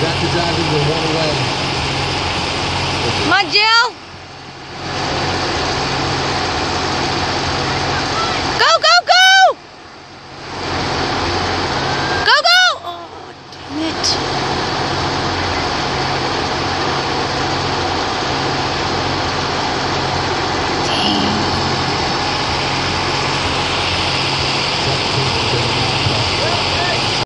Jack the Drivers were one away. My Jill.